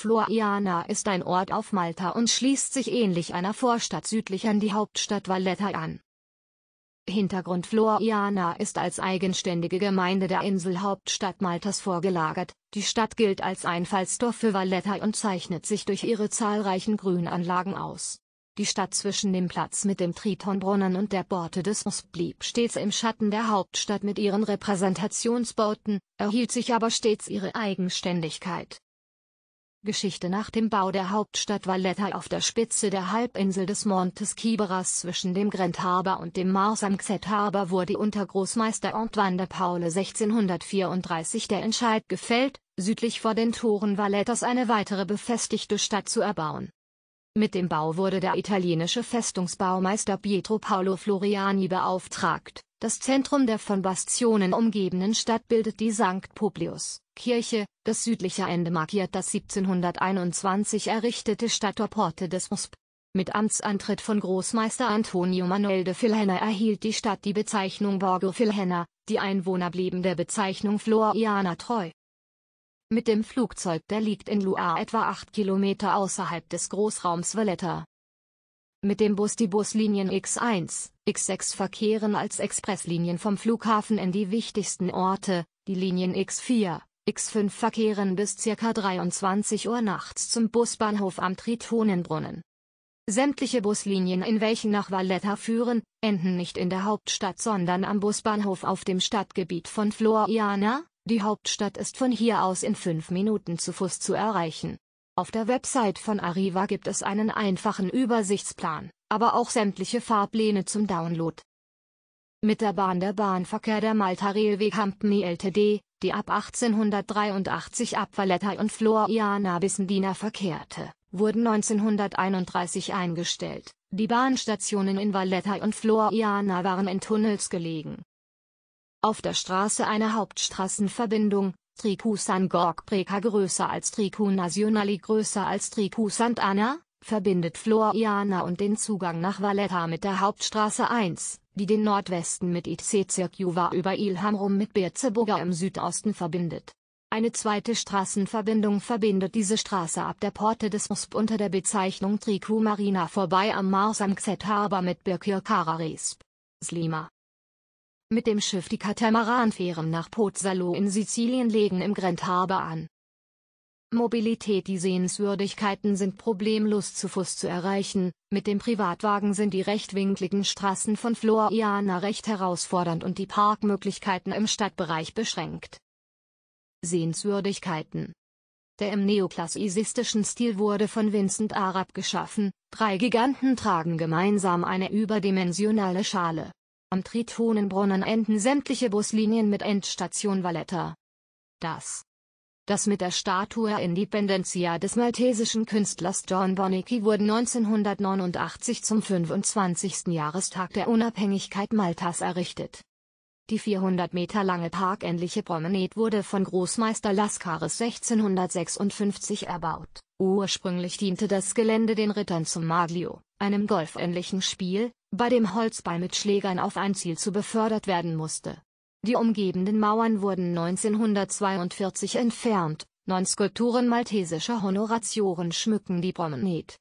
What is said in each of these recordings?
Floriana ist ein Ort auf Malta und schließt sich ähnlich einer Vorstadt südlich an die Hauptstadt Valletta an. Hintergrund Floriana ist als eigenständige Gemeinde der Inselhauptstadt Maltas vorgelagert, die Stadt gilt als Einfallsdorf für Valletta und zeichnet sich durch ihre zahlreichen Grünanlagen aus. Die Stadt zwischen dem Platz mit dem Tritonbrunnen und der Borte des Ms blieb stets im Schatten der Hauptstadt mit ihren Repräsentationsbauten, erhielt sich aber stets ihre Eigenständigkeit. Geschichte Nach dem Bau der Hauptstadt Valletta auf der Spitze der Halbinsel des Montes Quiberas zwischen dem Grand Harbor und dem Marsamxet Harbor wurde unter Großmeister Antoine de Paule 1634 der Entscheid gefällt, südlich vor den Toren Vallettas eine weitere befestigte Stadt zu erbauen. Mit dem Bau wurde der italienische Festungsbaumeister Pietro Paolo Floriani beauftragt. Das Zentrum der von Bastionen umgebenen Stadt bildet die St. Publius Kirche, das südliche Ende markiert das 1721 errichtete Stadttor Porte des Mosp. Mit Amtsantritt von Großmeister Antonio Manuel de Filhena erhielt die Stadt die Bezeichnung Borgo Filhena, die Einwohner blieben der Bezeichnung Floriana treu. Mit dem Flugzeug der liegt in Luar etwa 8 Kilometer außerhalb des Großraums Valletta. Mit dem Bus die Buslinien X1, X6 verkehren als Expresslinien vom Flughafen in die wichtigsten Orte, die Linien X4, X5 verkehren bis ca. 23 Uhr nachts zum Busbahnhof am Tritonenbrunnen. Sämtliche Buslinien in welchen nach Valletta führen, enden nicht in der Hauptstadt sondern am Busbahnhof auf dem Stadtgebiet von Floriana, die Hauptstadt ist von hier aus in fünf Minuten zu Fuß zu erreichen. Auf der Website von Arriva gibt es einen einfachen Übersichtsplan, aber auch sämtliche Fahrpläne zum Download. Mit der Bahn der Bahnverkehr der Malta Railway Company Ltd., die ab 1883 ab Valletta und Floriana bis Medina verkehrte, wurden 1931 eingestellt. Die Bahnstationen in Valletta und Floriana waren in Tunnels gelegen. Auf der Straße eine Hauptstraßenverbindung, Tricu San Gorg Preka größer als Tricu Nationali größer als Tricu Sant'Anna, verbindet Floriana und den Zugang nach Valletta mit der Hauptstraße 1, die den Nordwesten mit IC Circuva über Ilhamrum mit Birzeburger im Südosten verbindet. Eine zweite Straßenverbindung verbindet diese Straße ab der Porte des Mosp unter der Bezeichnung Tricu Marina vorbei am Mars am Xet Harbor mit Birkirkara Resp. Slima. Mit dem Schiff die Katamaranfähren nach Pozzallo in Sizilien legen im Grand an. Mobilität Die Sehenswürdigkeiten sind problemlos zu Fuß zu erreichen, mit dem Privatwagen sind die rechtwinkligen Straßen von Floriana recht herausfordernd und die Parkmöglichkeiten im Stadtbereich beschränkt. Sehenswürdigkeiten Der im neoklassizistischen Stil wurde von Vincent Arab geschaffen, drei Giganten tragen gemeinsam eine überdimensionale Schale. Am Tritonenbrunnen enden sämtliche Buslinien mit Endstation Valletta. Das das mit der Statue Independencia des maltesischen Künstlers John Bonnecke wurde 1989 zum 25. Jahrestag der Unabhängigkeit Maltas errichtet. Die 400 Meter lange parkähnliche Promenade wurde von Großmeister Lascaris 1656 erbaut. Ursprünglich diente das Gelände den Rittern zum Maglio, einem golfähnlichen Spiel, bei dem Holzball mit Schlägern auf ein Ziel zu befördert werden musste. Die umgebenden Mauern wurden 1942 entfernt, neun Skulpturen maltesischer Honoratioren schmücken die Promenade.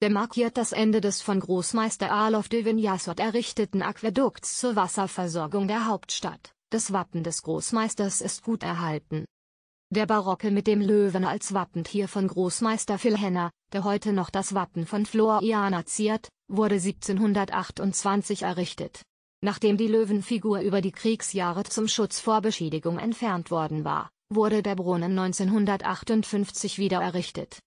Der markiert das Ende des von Großmeister Alof de Vinyasot errichteten Aquädukts zur Wasserversorgung der Hauptstadt. Das Wappen des Großmeisters ist gut erhalten. Der Barocke mit dem Löwen als Wappentier von Großmeister Philhenner, der heute noch das Wappen von Floriana ziert, wurde 1728 errichtet. Nachdem die Löwenfigur über die Kriegsjahre zum Schutz vor Beschädigung entfernt worden war, wurde der Brunnen 1958 wieder errichtet.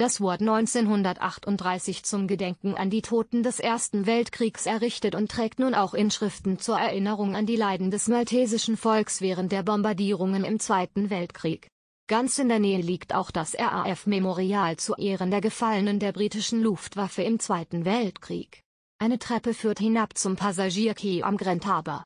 Das wurde 1938 zum Gedenken an die Toten des Ersten Weltkriegs errichtet und trägt nun auch Inschriften zur Erinnerung an die Leiden des maltesischen Volks während der Bombardierungen im Zweiten Weltkrieg. Ganz in der Nähe liegt auch das RAF-Memorial zu Ehren der Gefallenen der britischen Luftwaffe im Zweiten Weltkrieg. Eine Treppe führt hinab zum Passagierquai am Grand Harbor.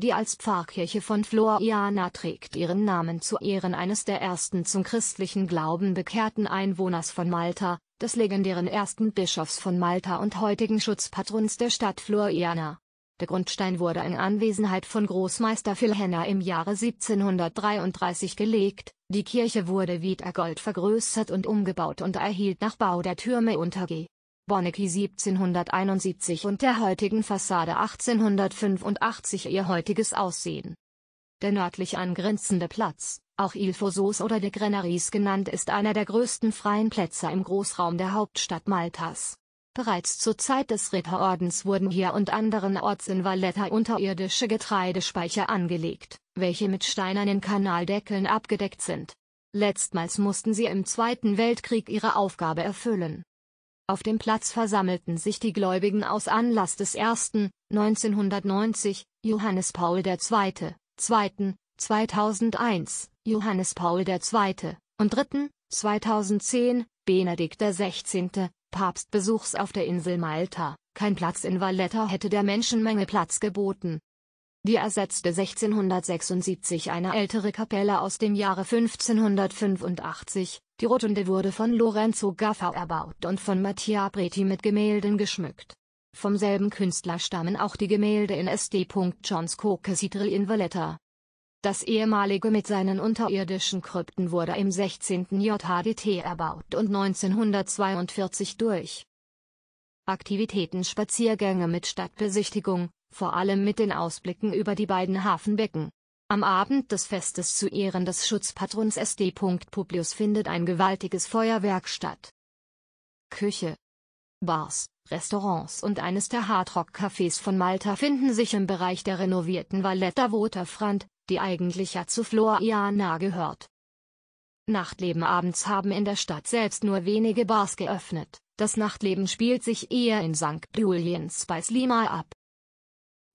Die als Pfarrkirche von Floriana trägt ihren Namen zu Ehren eines der ersten zum christlichen Glauben bekehrten Einwohners von Malta, des legendären ersten Bischofs von Malta und heutigen Schutzpatrons der Stadt Floriana. Der Grundstein wurde in Anwesenheit von Großmeister Philhenner im Jahre 1733 gelegt, die Kirche wurde wieder Gold vergrößert und umgebaut und erhielt nach Bau der Türme unter G. Bonnecke 1771 und der heutigen Fassade 1885 ihr heutiges Aussehen. Der nördlich angrenzende Platz, auch Il Fosos oder de Grenaries genannt ist einer der größten freien Plätze im Großraum der Hauptstadt Maltas. Bereits zur Zeit des Ritterordens wurden hier und anderenorts in Valletta unterirdische Getreidespeicher angelegt, welche mit steinernen Kanaldeckeln abgedeckt sind. Letztmals mussten sie im Zweiten Weltkrieg ihre Aufgabe erfüllen. Auf dem Platz versammelten sich die Gläubigen aus Anlass des ersten, 1990, Johannes Paul II., zweiten, 2001, Johannes Paul II., und dritten, 2010, Benedikt XVI., Papstbesuchs auf der Insel Malta, kein Platz in Valletta hätte der Menschenmenge Platz geboten. Die ersetzte 1676 eine ältere Kapelle aus dem Jahre 1585, die Rotunde wurde von Lorenzo Gaffa erbaut und von Mattia Preti mit Gemälden geschmückt. Vom selben Künstler stammen auch die Gemälde in St. Johns Cathedral in Valletta. Das ehemalige mit seinen unterirdischen Krypten wurde im 16. JHDT erbaut und 1942 durch. Aktivitäten Spaziergänge mit Stadtbesichtigung, vor allem mit den Ausblicken über die beiden Hafenbecken. Am Abend des Festes zu Ehren des Schutzpatrons St. Publius findet ein gewaltiges Feuerwerk statt. Küche Bars, Restaurants und eines der Hardrock-Cafés von Malta finden sich im Bereich der renovierten Valletta Waterfront, die eigentlich ja zu Floriana gehört. Nachtleben Abends haben in der Stadt selbst nur wenige Bars geöffnet, das Nachtleben spielt sich eher in St. Julians bei Slima ab.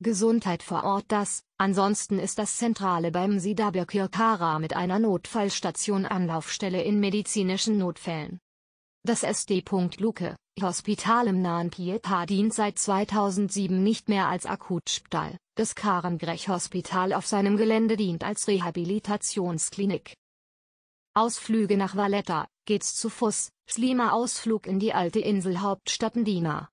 Gesundheit vor Ort das, ansonsten ist das Zentrale beim Sidabir Kirkara mit einer Notfallstation Anlaufstelle in medizinischen Notfällen. Das SD. Luke, Hospital im nahen Pieta dient seit 2007 nicht mehr als Akutspital. Das Karengrech Hospital auf seinem Gelände dient als Rehabilitationsklinik. Ausflüge nach Valletta, geht's zu Fuß, Slima Ausflug in die alte Insel Hauptstadt Ndina.